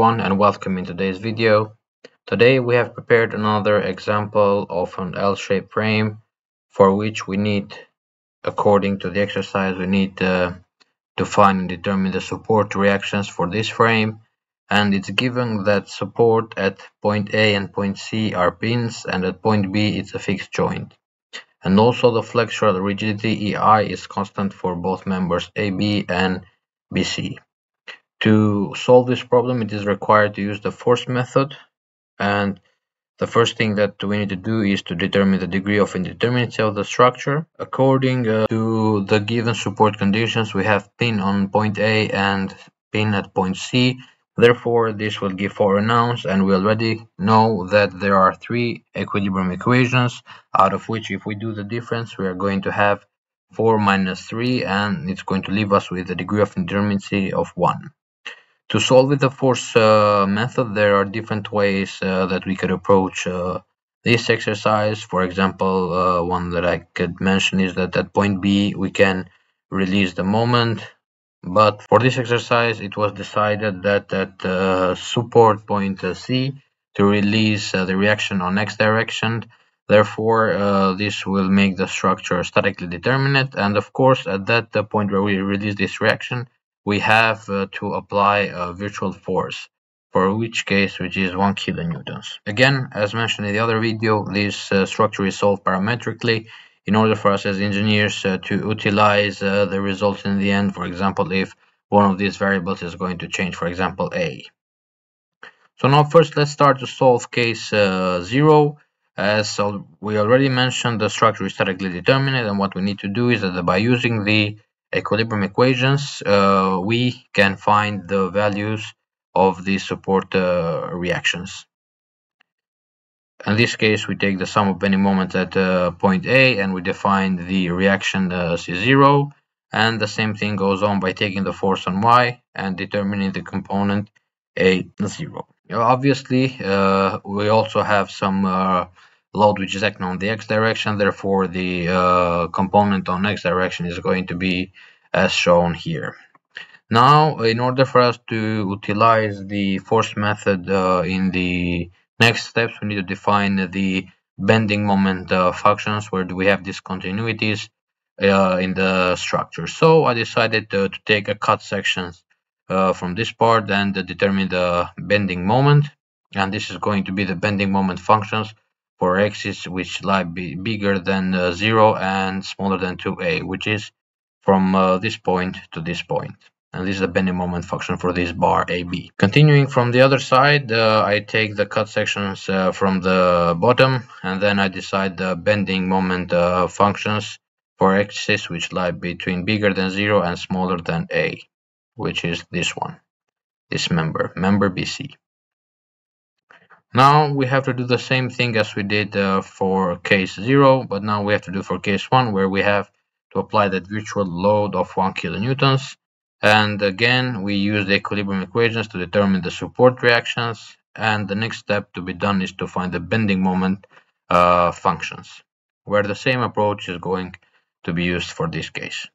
everyone and welcome in today's video. Today we have prepared another example of an L-shaped frame for which we need, according to the exercise, we need uh, to find and determine the support reactions for this frame and it's given that support at point A and point C are pins and at point B it's a fixed joint. And also the flexural rigidity EI is constant for both members AB and BC. To solve this problem, it is required to use the force method. And the first thing that we need to do is to determine the degree of indeterminacy of the structure. According uh, to the given support conditions, we have pin on point A and pin at point C. Therefore, this will give four unknowns, and we already know that there are three equilibrium equations, out of which if we do the difference, we are going to have 4 minus 3, and it's going to leave us with a degree of indeterminacy of 1. To solve with the force uh, method, there are different ways uh, that we could approach uh, this exercise. For example, uh, one that I could mention is that at point B, we can release the moment. But for this exercise, it was decided that at uh, support point uh, C, to release the reaction on x direction, Therefore, this will make the structure statically determinate. And of course, at that point where we release this reaction, we have uh, to apply a virtual force for which case which is 1 kilonewtons. Again, as mentioned in the other video, this uh, structure is solved parametrically in order for us as engineers uh, to utilize uh, the results in the end, for example, if one of these variables is going to change, for example, A. So now first let's start to solve case uh, 0. As we already mentioned, the structure is statically determined and what we need to do is that by using the equilibrium equations, uh, we can find the values of the support uh, reactions. In this case, we take the sum of any moments at uh, point A and we define the reaction as uh, zero. And the same thing goes on by taking the force on Y and determining the component A0. Obviously, uh, we also have some uh, load which is acting on the x direction therefore the uh, component on x direction is going to be as shown here. Now in order for us to utilize the force method uh, in the next steps we need to define the bending moment uh, functions. Where do we have discontinuities uh, in the structure? So I decided to, to take a cut sections uh, from this part and determine the bending moment. And this is going to be the bending moment functions for x's which lie bigger than uh, 0 and smaller than 2a, which is from uh, this point to this point. And this is the bending moment function for this bar AB. Continuing from the other side, uh, I take the cut sections uh, from the bottom and then I decide the bending moment uh, functions for x's which lie between bigger than 0 and smaller than a, which is this one, this member, member BC. Now we have to do the same thing as we did uh, for case 0, but now we have to do for case 1 where we have to apply that virtual load of 1 kilonewtons. And again, we use the equilibrium equations to determine the support reactions. And the next step to be done is to find the bending moment uh, functions, where the same approach is going to be used for this case.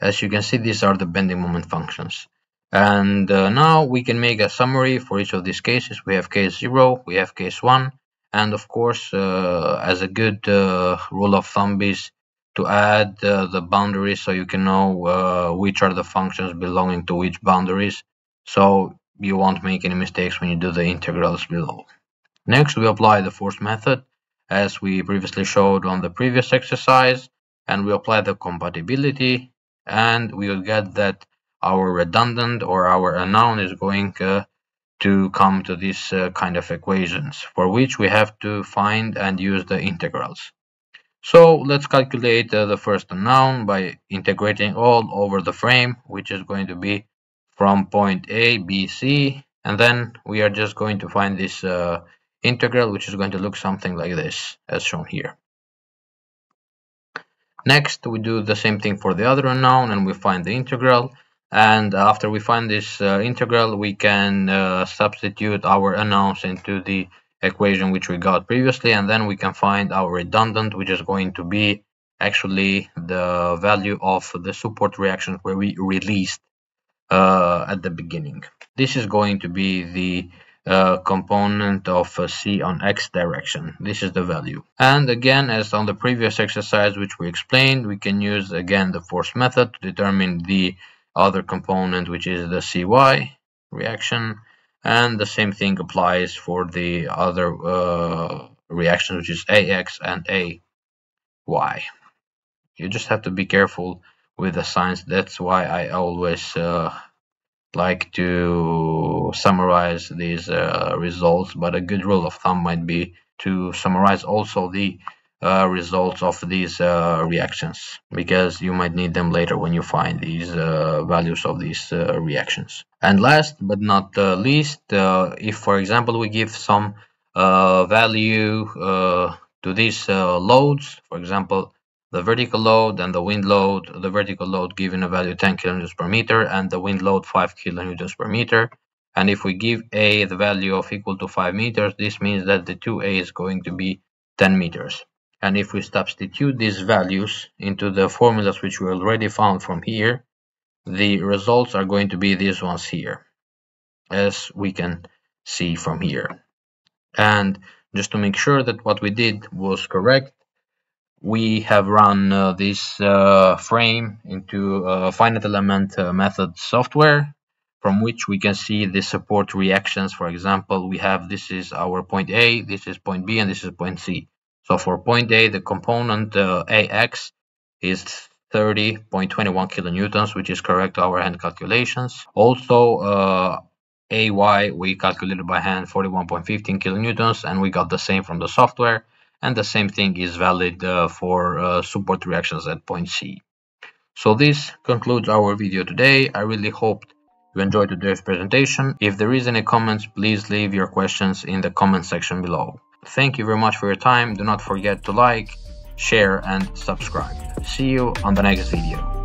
As you can see, these are the bending moment functions. And uh, now we can make a summary for each of these cases. We have case 0, we have case 1, and of course, uh, as a good uh, rule of thumb is to add uh, the boundaries so you can know uh, which are the functions belonging to which boundaries. So you won't make any mistakes when you do the integrals below. Next, we apply the force method as we previously showed on the previous exercise, and we apply the compatibility, and we will get that our redundant or our unknown is going uh, to come to this uh, kind of equations for which we have to find and use the integrals. So let's calculate uh, the first unknown by integrating all over the frame which is going to be from point A, B, C and then we are just going to find this uh, integral which is going to look something like this as shown here. Next we do the same thing for the other unknown and we find the integral and after we find this uh, integral we can uh, substitute our unknowns into the equation which we got previously and then we can find our redundant which is going to be actually the value of the support reaction where we released uh, at the beginning. This is going to be the uh, component of uh, c on x direction. This is the value. And again, as on the previous exercise which we explained, we can use again the force method to determine the other component which is the cy reaction and the same thing applies for the other uh, reactions which is ax and ay you just have to be careful with the signs. That's why i always uh, like to summarize these uh, results but a good rule of thumb might be to summarize also the uh, results of these uh, reactions because you might need them later when you find these uh, values of these uh, reactions and last but not least uh, if for example we give some value to these loads for example the vertical load and the wind load, the vertical load given a value 10 kilonewtons per meter and the wind load 5 kilonewtons per meter. And if we give A the value of equal to 5 meters, this means that the 2A is going to be 10 meters. And if we substitute these values into the formulas which we already found from here, the results are going to be these ones here, as we can see from here. And just to make sure that what we did was correct, we have run uh, this uh, frame into a finite element uh, method software from which we can see the support reactions. For example, we have this is our point A, this is point B, and this is point C. So for point A, the component uh, AX is 30.21 kilonewtons, which is correct to our hand calculations. Also, uh, AY we calculated by hand 41.15 kilonewtons, and we got the same from the software and the same thing is valid uh, for uh, support reactions at point C. So this concludes our video today. I really hope you enjoyed today's presentation. If there is any comments, please leave your questions in the comment section below. Thank you very much for your time. Do not forget to like, share and subscribe. See you on the next video.